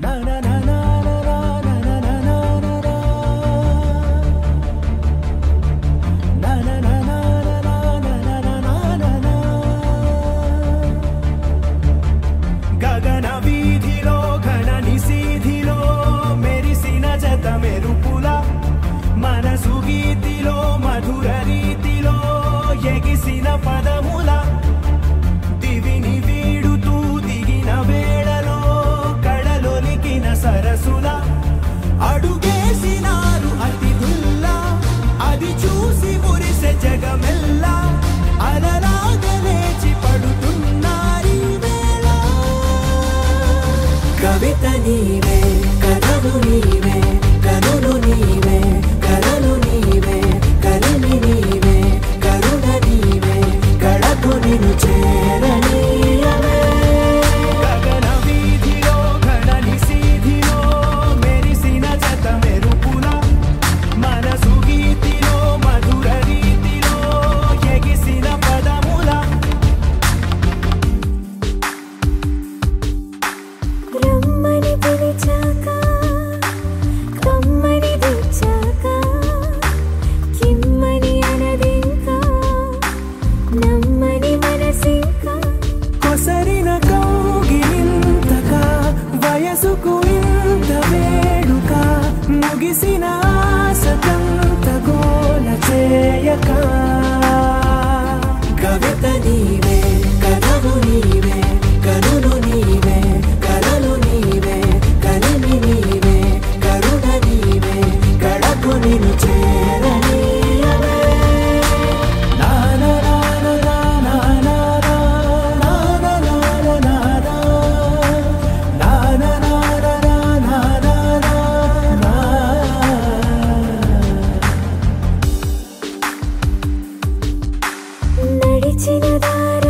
na na na. కవిత నీవే కథలు నీవే కనులు నీవే కలలు నీవే కలిమి నీవే కరుణ నీవే కడకు నిను చేరని మనసుకు ఇంత వేడుక ముగిసిన సతం 立ちれ